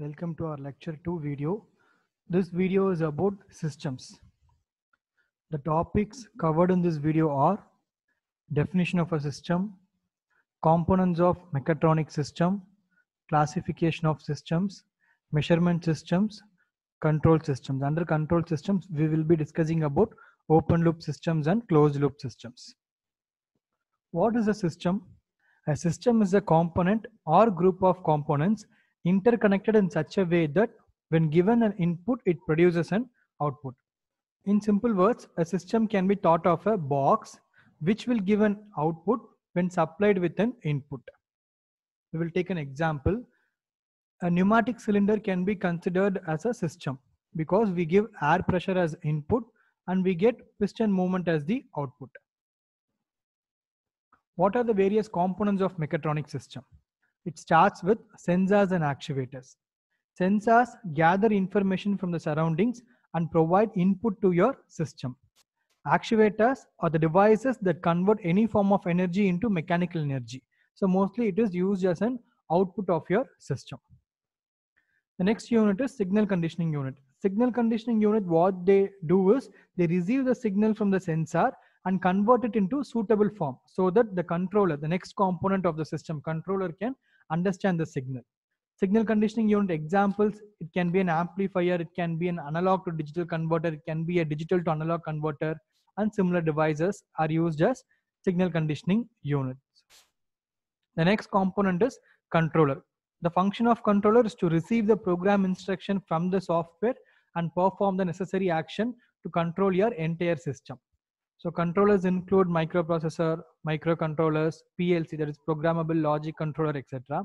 Welcome to our lecture 2 video. This video is about systems. The topics covered in this video are definition of a system, components of mechatronic system, classification of systems, measurement systems, control systems. Under control systems, we will be discussing about open loop systems and closed loop systems. What is a system? A system is a component or group of components interconnected in such a way that when given an input, it produces an output. In simple words, a system can be thought of a box which will give an output when supplied with an input. We will take an example. A pneumatic cylinder can be considered as a system because we give air pressure as input and we get piston movement as the output. What are the various components of mechatronic system? It starts with sensors and actuators. Sensors gather information from the surroundings and provide input to your system. Actuators are the devices that convert any form of energy into mechanical energy. So mostly it is used as an output of your system. The next unit is signal conditioning unit. Signal conditioning unit, what they do is they receive the signal from the sensor and convert it into suitable form so that the controller, the next component of the system controller can understand the signal. Signal conditioning unit examples, it can be an amplifier, it can be an analog to digital converter, it can be a digital to analog converter and similar devices are used as signal conditioning units. The next component is controller. The function of controller is to receive the program instruction from the software and perform the necessary action to control your entire system. So controllers include microprocessor, microcontrollers, PLC, that is programmable logic controller, etc.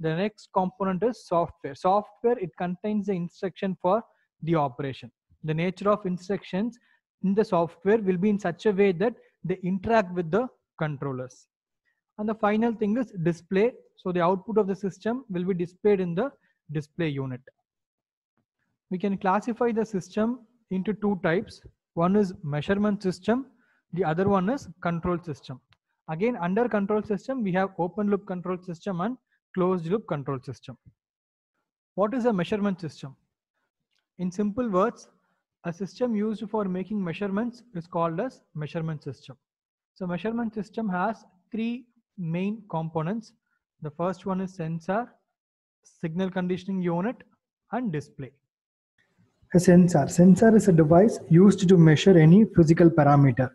The next component is software. Software, it contains the instruction for the operation. The nature of instructions in the software will be in such a way that they interact with the controllers. And the final thing is display. So the output of the system will be displayed in the display unit. We can classify the system into two types. One is measurement system. The other one is control system. Again, under control system, we have open loop control system and closed loop control system. What is a measurement system? In simple words, a system used for making measurements is called as measurement system. So measurement system has three main components. The first one is sensor, signal conditioning unit and display. A sensor. Sensor is a device used to measure any physical parameter.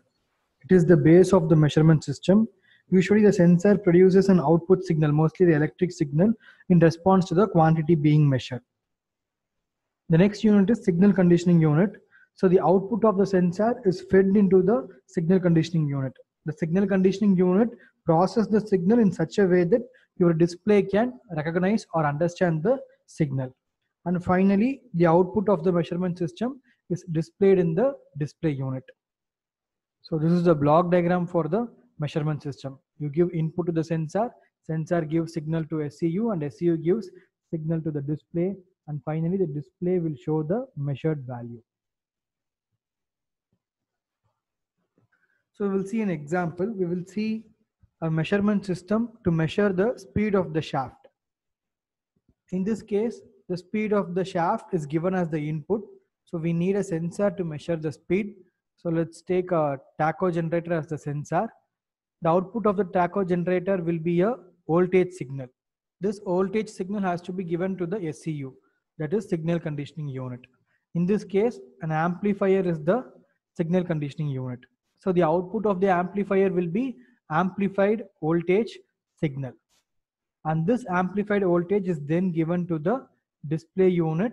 It is the base of the measurement system. Usually the sensor produces an output signal, mostly the electric signal, in response to the quantity being measured. The next unit is signal conditioning unit. So the output of the sensor is fed into the signal conditioning unit. The signal conditioning unit process the signal in such a way that your display can recognize or understand the signal. And finally, the output of the measurement system is displayed in the display unit. So this is the block diagram for the measurement system. You give input to the sensor, sensor gives signal to SCU and SCU gives signal to the display and finally the display will show the measured value. So we will see an example. We will see a measurement system to measure the speed of the shaft. In this case, the speed of the shaft is given as the input. So we need a sensor to measure the speed. So let's take a tacho generator as the sensor. The output of the tacho generator will be a voltage signal. This voltage signal has to be given to the SCU, that is signal conditioning unit. In this case, an amplifier is the signal conditioning unit. So the output of the amplifier will be amplified voltage signal. And this amplified voltage is then given to the display unit.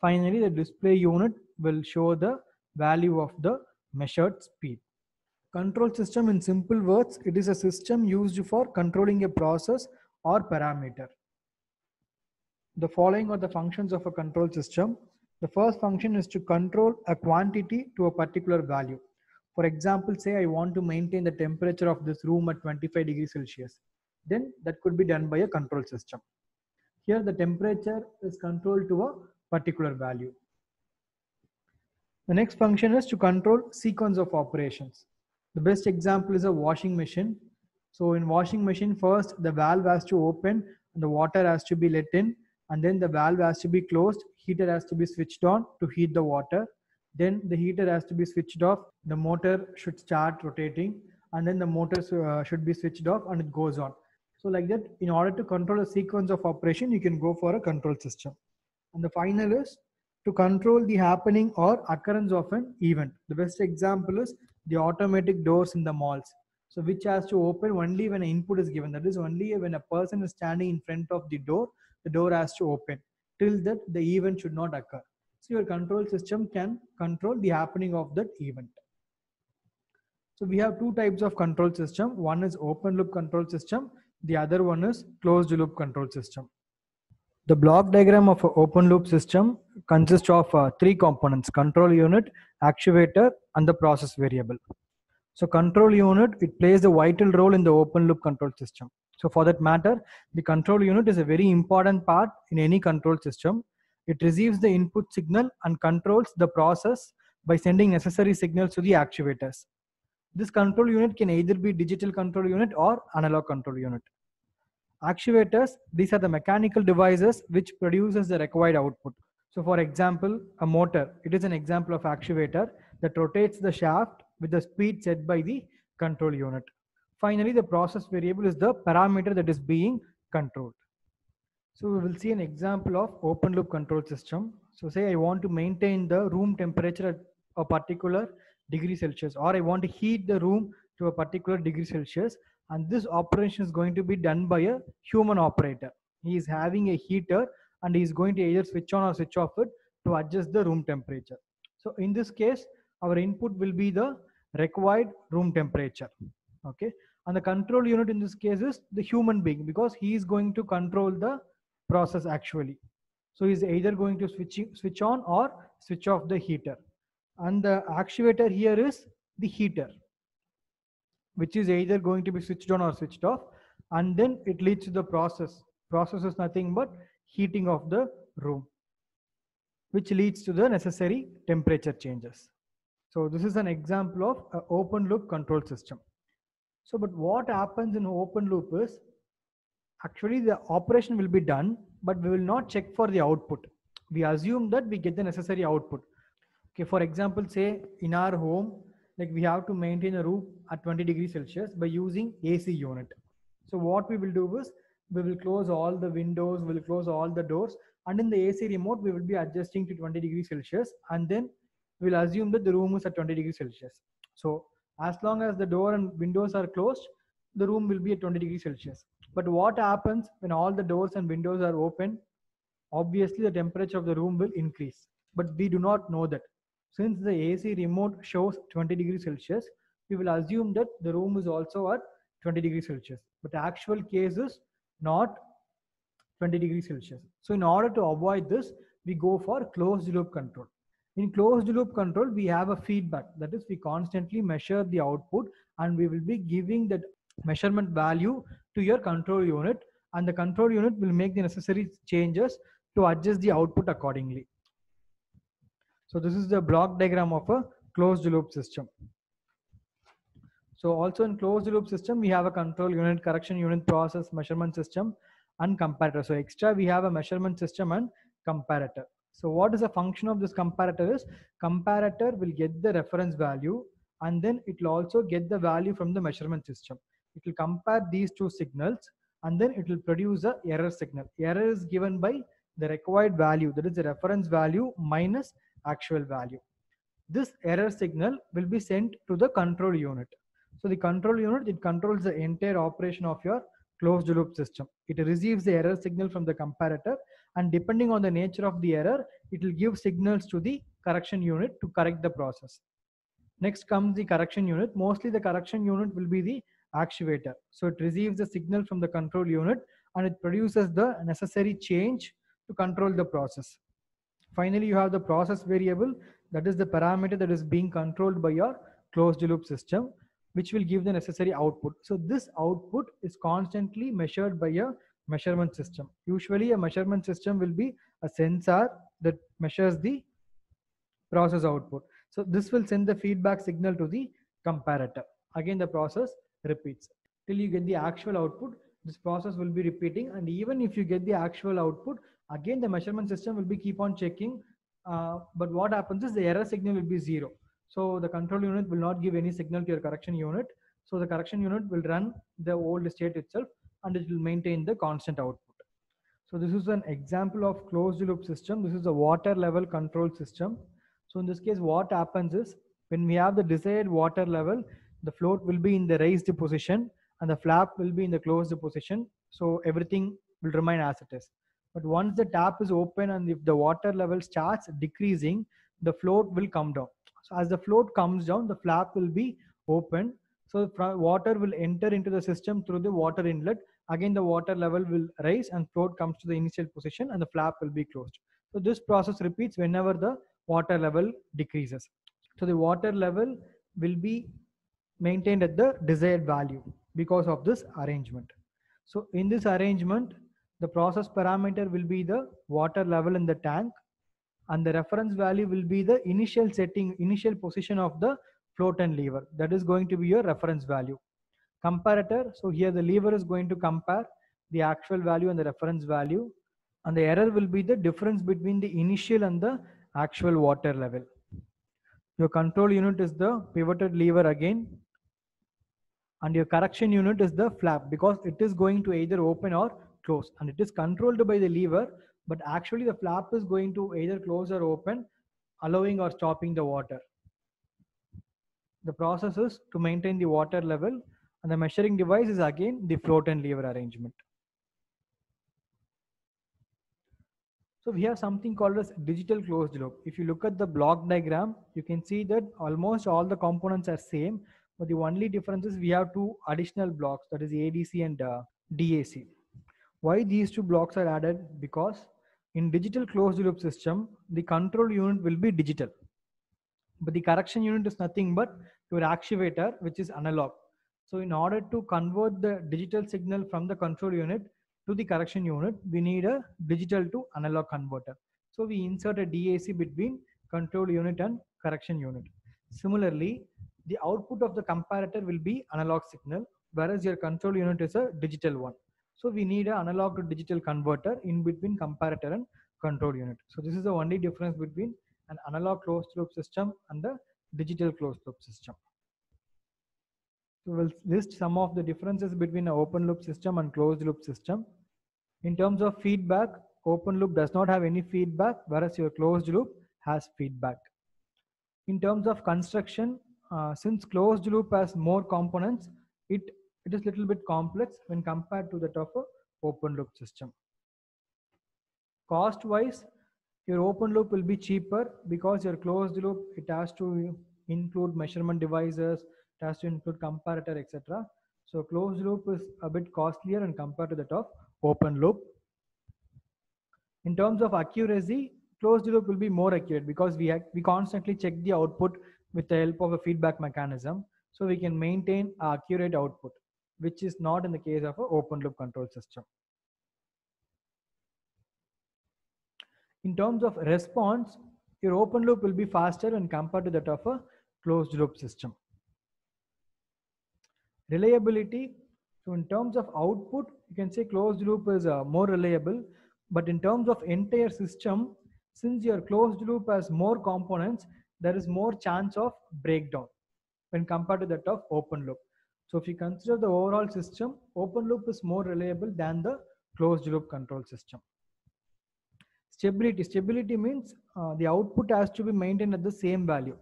Finally, the display unit will show the value of the measured speed. Control system in simple words, it is a system used for controlling a process or parameter. The following are the functions of a control system. The first function is to control a quantity to a particular value. For example, say I want to maintain the temperature of this room at 25 degrees Celsius. Then that could be done by a control system. Here the temperature is controlled to a particular value. The next function is to control sequence of operations. The best example is a washing machine. So in washing machine first the valve has to open and the water has to be let in. and then the valve has to be closed heater has to be switched on to heat the water then the heater has to be switched off the motor should start rotating and then the motor uh, should be switched off and it goes on so like that in order to control a sequence of operation you can go for a control system and the final is to control the happening or occurrence of an event the best example is the automatic doors in the malls so which has to open only when an input is given that is only when a person is standing in front of the door the door has to open till that the event should not occur so your control system can control the happening of that event. So we have two types of control system. One is open loop control system. The other one is closed loop control system. The block diagram of an open loop system consists of uh, three components, control unit, actuator, and the process variable. So control unit, it plays a vital role in the open loop control system. So for that matter, the control unit is a very important part in any control system it receives the input signal and controls the process by sending necessary signals to the actuators. This control unit can either be digital control unit or analog control unit. Actuators, these are the mechanical devices which produces the required output. So for example, a motor, it is an example of actuator that rotates the shaft with the speed set by the control unit. Finally, the process variable is the parameter that is being controlled. So we will see an example of open loop control system. So say I want to maintain the room temperature at a particular degree Celsius or I want to heat the room to a particular degree Celsius and this operation is going to be done by a human operator. He is having a heater and he is going to either switch on or switch off it to adjust the room temperature. So in this case, our input will be the required room temperature. Okay. And the control unit in this case is the human being because he is going to control the process actually. So he's either going to switch, switch on or switch off the heater. And the actuator here is the heater, which is either going to be switched on or switched off. And then it leads to the process. Process is nothing but heating of the room, which leads to the necessary temperature changes. So this is an example of an open loop control system. So, but what happens in open loop is actually the operation will be done, but we will not check for the output. We assume that we get the necessary output. Okay, for example, say in our home, like we have to maintain a roof at 20 degrees Celsius by using AC unit. So what we will do is we will close all the windows, we will close all the doors and in the AC remote, we will be adjusting to 20 degrees Celsius and then we'll assume that the room is at 20 degrees Celsius. So as long as the door and windows are closed, the room will be at 20 degrees Celsius. But what happens when all the doors and windows are open? Obviously, the temperature of the room will increase. But we do not know that. Since the AC remote shows 20 degrees Celsius, we will assume that the room is also at 20 degrees Celsius. But the actual case is not 20 degrees Celsius. So in order to avoid this, we go for closed loop control. In closed loop control, we have a feedback. That is, we constantly measure the output and we will be giving that measurement value to your control unit and the control unit will make the necessary changes to adjust the output accordingly. So this is the block diagram of a closed loop system. So also in closed loop system, we have a control unit, correction unit, process, measurement system, and comparator. So extra, we have a measurement system and comparator. So what is the function of this comparator is comparator will get the reference value and then it will also get the value from the measurement system it will compare these two signals and then it will produce a error signal. Error is given by the required value that is the reference value minus actual value. This error signal will be sent to the control unit. So the control unit, it controls the entire operation of your closed loop system. It receives the error signal from the comparator and depending on the nature of the error, it will give signals to the correction unit to correct the process. Next comes the correction unit. Mostly the correction unit will be the actuator. So it receives the signal from the control unit and it produces the necessary change to control the process. Finally, you have the process variable that is the parameter that is being controlled by your closed loop system which will give the necessary output. So this output is constantly measured by a measurement system. Usually a measurement system will be a sensor that measures the process output. So this will send the feedback signal to the comparator. Again, the process repeats till you get the actual output this process will be repeating and even if you get the actual output Again, the measurement system will be keep on checking. Uh, but what happens is the error signal will be zero. So the control unit will not give any signal to your correction unit. So the correction unit will run the old state itself and it will maintain the constant output. So this is an example of closed loop system. This is a water level control system. So in this case, what happens is when we have the desired water level, the float will be in the raised position and the flap will be in the closed position. So everything will remain as it is. But once the tap is open and if the water level starts decreasing, the float will come down. So as the float comes down, the flap will be open. So water will enter into the system through the water inlet. Again, the water level will rise and float comes to the initial position and the flap will be closed. So this process repeats whenever the water level decreases. So the water level will be maintained at the desired value because of this arrangement. So in this arrangement, the process parameter will be the water level in the tank and the reference value will be the initial setting, initial position of the float and lever. That is going to be your reference value. Comparator, so here the lever is going to compare the actual value and the reference value and the error will be the difference between the initial and the actual water level. Your control unit is the pivoted lever again and your correction unit is the flap because it is going to either open or close and it is controlled by the lever but actually the flap is going to either close or open allowing or stopping the water. The process is to maintain the water level and the measuring device is again the float and lever arrangement. So we have something called as digital closed loop. If you look at the block diagram, you can see that almost all the components are same, but the only difference is we have two additional blocks that is ADC and uh, DAC. Why these two blocks are added? Because in digital closed loop system, the control unit will be digital, but the correction unit is nothing but your actuator, which is analog. So in order to convert the digital signal from the control unit to the correction unit, we need a digital to analog converter. So we insert a DAC between control unit and correction unit. Similarly, the output of the comparator will be analog signal, whereas your control unit is a digital one. So we need an analog to digital converter in between comparator and control unit. So this is the only difference between an analog closed loop system and the digital closed loop system. So we'll list some of the differences between an open loop system and closed loop system. In terms of feedback, open loop does not have any feedback, whereas your closed loop has feedback. In terms of construction, uh, since closed loop has more components, it, it is a little bit complex when compared to that of a open loop system. Cost wise, your open loop will be cheaper because your closed loop, it has to include measurement devices, it has to include comparator, etc. So closed loop is a bit costlier and compared to that of open loop. In terms of accuracy, closed loop will be more accurate because we, we constantly check the output with the help of a feedback mechanism. So we can maintain accurate output, which is not in the case of an open loop control system. In terms of response, your open loop will be faster when compared to that of a closed loop system. Reliability, so in terms of output, you can say closed loop is uh, more reliable, but in terms of entire system, since your closed loop has more components, there is more chance of breakdown when compared to that of open loop. So if you consider the overall system, open loop is more reliable than the closed loop control system. Stability. Stability means uh, the output has to be maintained at the same value.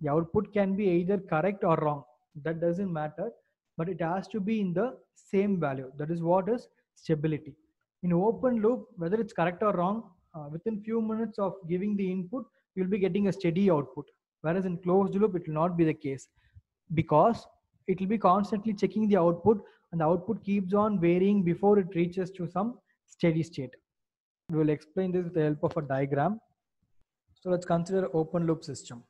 The output can be either correct or wrong. That doesn't matter, but it has to be in the same value. That is what is stability. In open loop, whether it's correct or wrong, uh, within few minutes of giving the input, you'll be getting a steady output. Whereas in closed loop, it will not be the case because it will be constantly checking the output and the output keeps on varying before it reaches to some steady state. We will explain this with the help of a diagram. So let's consider open loop system.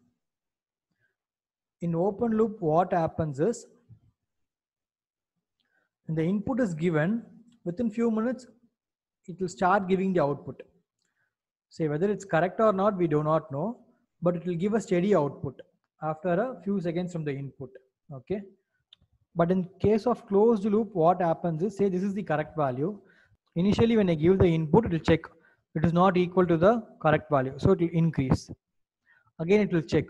In open loop, what happens is when the input is given, within few minutes, it will start giving the output. Say whether it's correct or not, we do not know, but it will give a steady output after a few seconds from the input. Okay. But in case of closed loop, what happens is say this is the correct value. Initially, when I give the input, it will check. It is not equal to the correct value. So it will increase. Again it will check.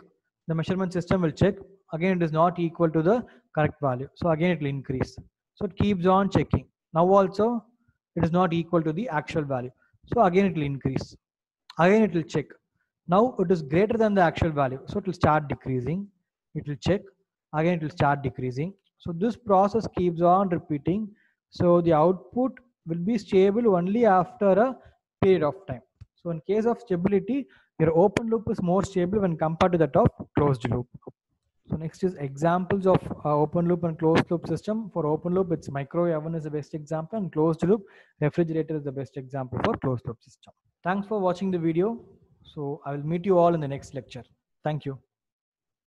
The measurement system will check. Again it is not equal to the correct value. So again it will increase. So it keeps on checking. Now also it is not equal to the actual value. So again it will increase. Again it will check. Now it is greater than the actual value. So it will start decreasing. It will check again it will start decreasing so this process keeps on repeating so the output will be stable only after a period of time so in case of stability your open loop is more stable when compared to that of closed loop so next is examples of uh, open loop and closed loop system. For open loop, it's microwave oven is the best example and closed loop refrigerator is the best example for closed loop system. Thanks for watching the video. So I will meet you all in the next lecture. Thank you.